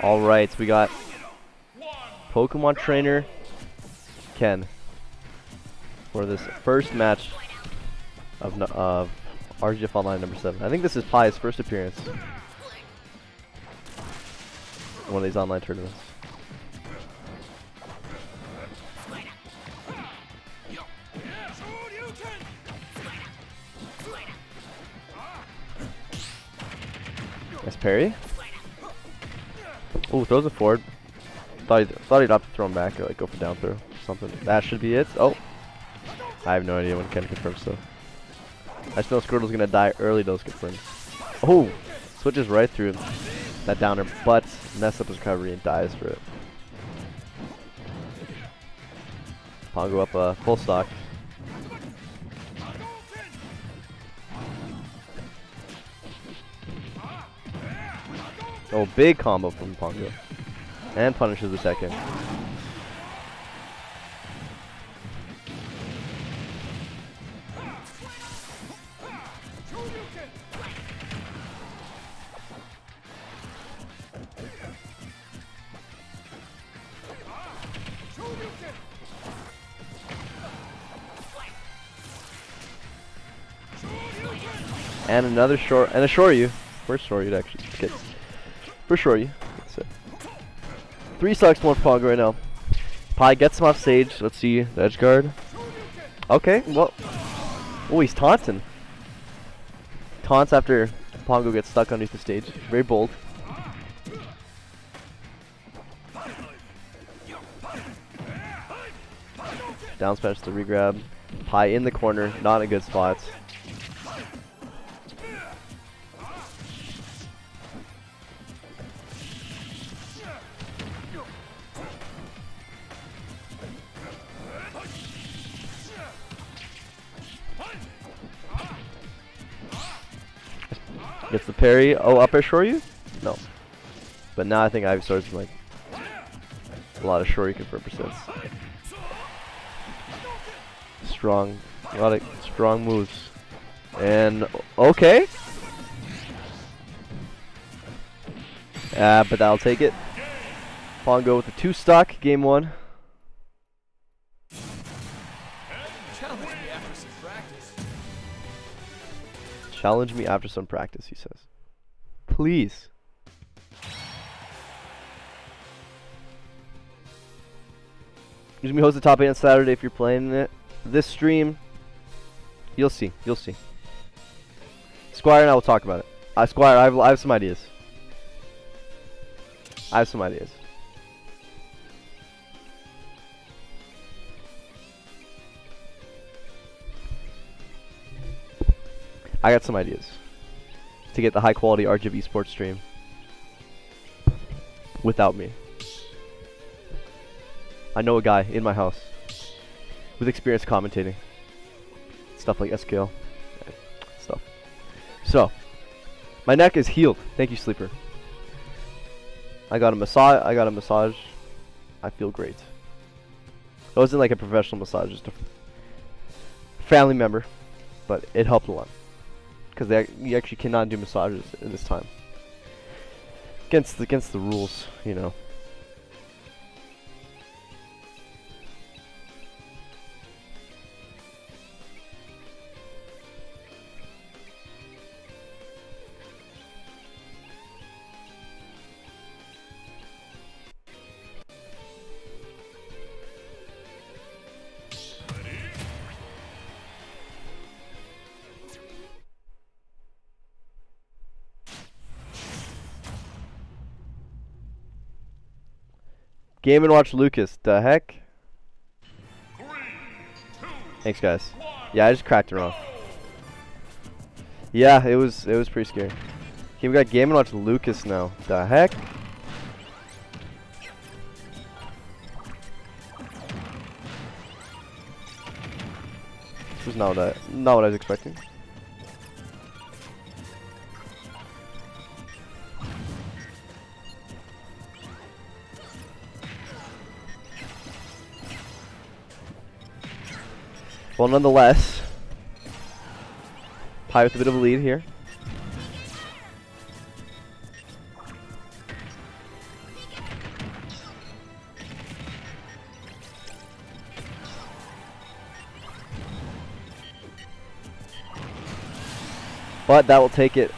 All right, we got Pokemon Trainer Ken for this first match of of RGF Online number seven. I think this is Pi's first appearance one of these online tournaments. Nice parry. Oh, throws it forward. Thought he'd, thought he'd have to throw him back or like go for down throw something. That should be it. Oh. I have no idea when Ken confirms so. I just know Squirtle's gonna die early those confirms. Oh! Switches right through. That downer, but mess up his recovery and dies for it. Pongo up uh, full stock. Oh, big combo from Pongo. And punishes the second. And another short, and a Shoryu. Where's Shoryu to actually get? For sure, it. Three stocks, one Pongo right now. Pi gets him off stage. Let's see the edge guard. Okay, well. Oh, he's taunting. Taunts after Pongo gets stuck underneath the stage. Very bold. Down smash to regrab. Pi in the corner, not a good spot. Gets the parry. Oh, up air Shoryu? No. But now I think Ivysaur's like a lot of Shoryuken percents. Strong, a lot of strong moves. And okay. Ah, but I'll take it. Pongo with the two stock, game one. Challenge me after some practice. Challenge me after some practice, he says. Please. He's gonna host the top eight on Saturday if you're playing it. This stream, you'll see. You'll see. Squire and I will talk about it. Uh, Squire, I have, I have some ideas. I have some ideas. I got some ideas to get the high quality RGF sports stream without me. I know a guy in my house with experience commentating stuff like SKL stuff. So, my neck is healed. Thank you, sleeper. I got a massage. I got a massage. I feel great. It wasn't like a professional massage, just a family member, but it helped a lot because you actually cannot do massages in this time. Against the, against the rules, you know. Game and watch Lucas. The heck? Thanks, guys. Yeah, I just cracked it wrong. Yeah, it was it was pretty scary. Okay, we got Game and watch Lucas now. The heck? This is not what I, not what I was expecting. Well, nonetheless, Pi with a bit of a lead here. But that will take it.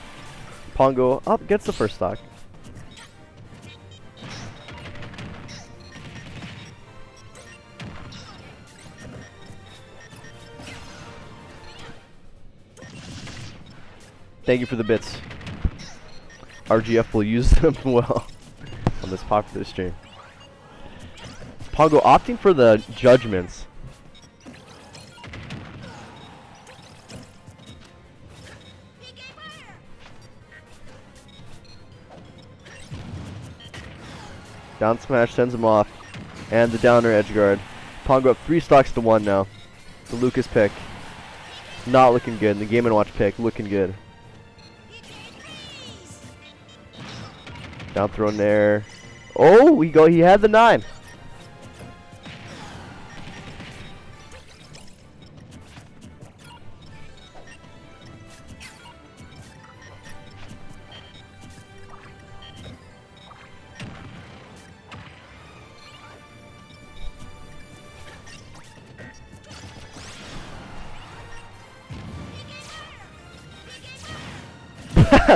Pongo up, gets the first stock. Thank you for the bits. RGF will use them well on this popular stream. Pongo opting for the judgments. Down smash sends him off. And the downer edge guard. Pongo up three stocks to one now. The Lucas pick. Not looking good. The Game & Watch pick looking good. Down throw there. Oh, we go. He had the nine.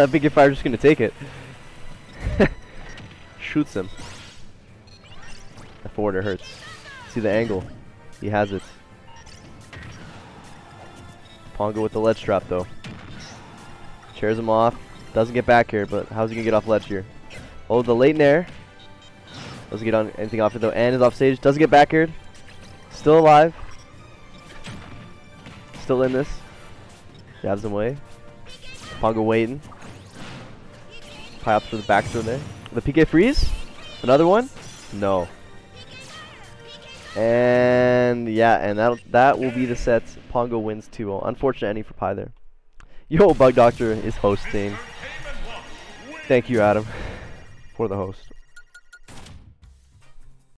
Big if I'm just gonna take it. Shoots him. That forwarder hurts. See the angle. He has it. Pongo with the ledge trap though. Chairs him off. Doesn't get back here, but how's he gonna get off ledge here? Oh, the late nair. Doesn't get on anything off it though, and is off stage. Doesn't get back here. Still alive. Still in this. Jabs him away. Pongo waiting. Pi for the back throw there. The PK freeze? Another one? No. And yeah, and that that will be the set. Pongo wins 2-0. Unfortunate ending for Pi there. Yo, Bug Doctor is hosting. Thank you, Adam, for the host.